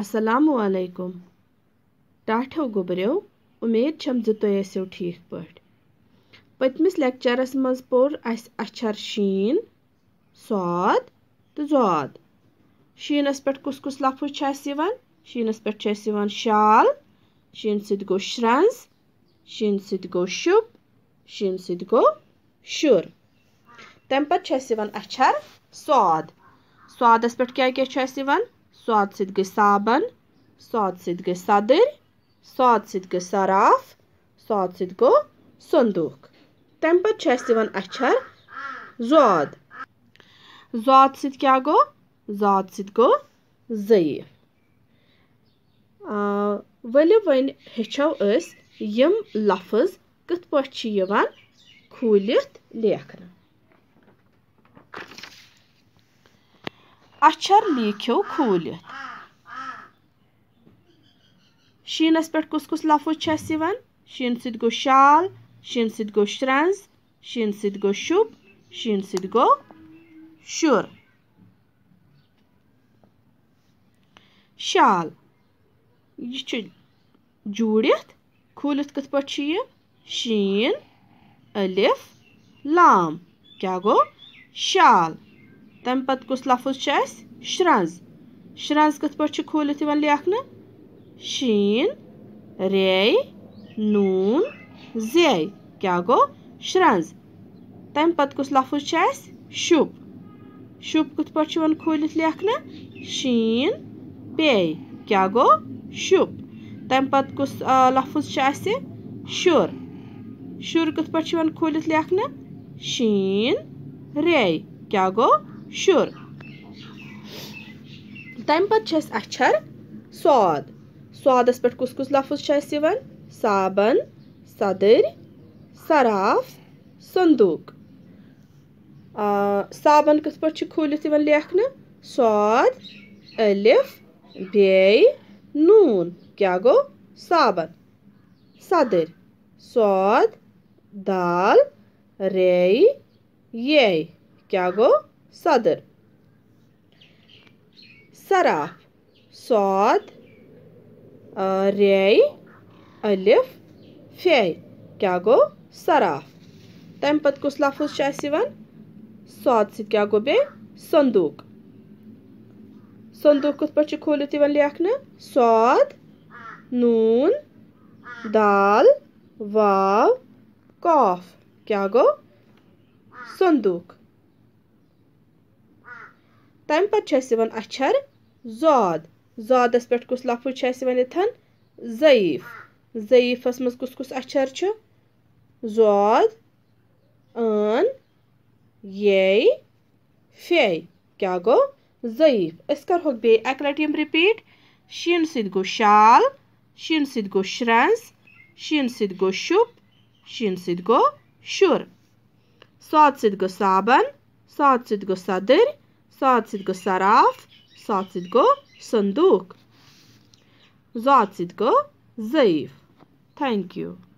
असलकुम टाठो गोबरो उम्मीद छम जो तुम आसो ठीक पे पतमिस लेक्चरस मज पोर अछर शीन सौद तो जौद शीनस पे कुस कुस लफज शीनस पे शाल शीन सत गो श्रंज शीन सत गो शुभ शीन सत गो शुर स्वाद सत गई साबन स्वाद सत गई सदर स्वाद सत गई सराफ स्वाद सत गो संदूक तम पे अछर जौद जौद सत क्या गो जौद सत गो ज़यीफ वलो वन हेचो यम लफज कत पे खूलित लेखन अक्षर लिखो खूल शीनस पे कुस कुस लफज शीन सत गो शाल शीन सत गो श्रंज शीन सत गो शुभ शीन सत गो शुर शाल यह जूड़ित खूलित कत पे शीन अलिफ लाम क्या गो शाल तम पत कुस लफज श्रंज श्रंज कत पे खोलित लेखन शीन रे नून जे क्या गो श्रंज तम पत कुस लफज शुभ शुभ कत पे खोलित लेखन शीन पे क्या गो शुभ तम पत कुस लफज शुर शुर कत पे खोलित लेखन शीन रे क्या गो शुर तम पे अक्षर स्वाद स्वादस पे कुस कुस लफज साबन सदर सराफ संदूक साबन कत पे खोलित लेखन स्वाद अलिफ बे नून क्या गो साबन सदर स्वाद दाल रे ये क्या गो सदर। सराफ, सौद रे अलिफ, फे क्या गो सराफ। तम पे कुस लफज सौद सत क्या गो बे संदूक। संदूक कत पे खोलित लेखन सौद, नून, दाल, वाव, कौफ। क्या गो संदूक। तम पे अक्षर जौद जौदस पे कुस लफज यथन ज़यीफ ज़यीफस मज कुस कुस अक्षर जौद अन ये फे क्या गो ज़यीफ अस कर बे अक लट रिपीट शीन सत गो शाल शीन सत गो श्रंस शीन सत गो शुभ शीन सत गो शुर सौद सत गो साबन सौद सत गो सदर सात सत गो सराफ सात सत Սացիդգը սարավ, սացիդգը սնդուկ։ Զացիդգը զեիվ։ Thank you.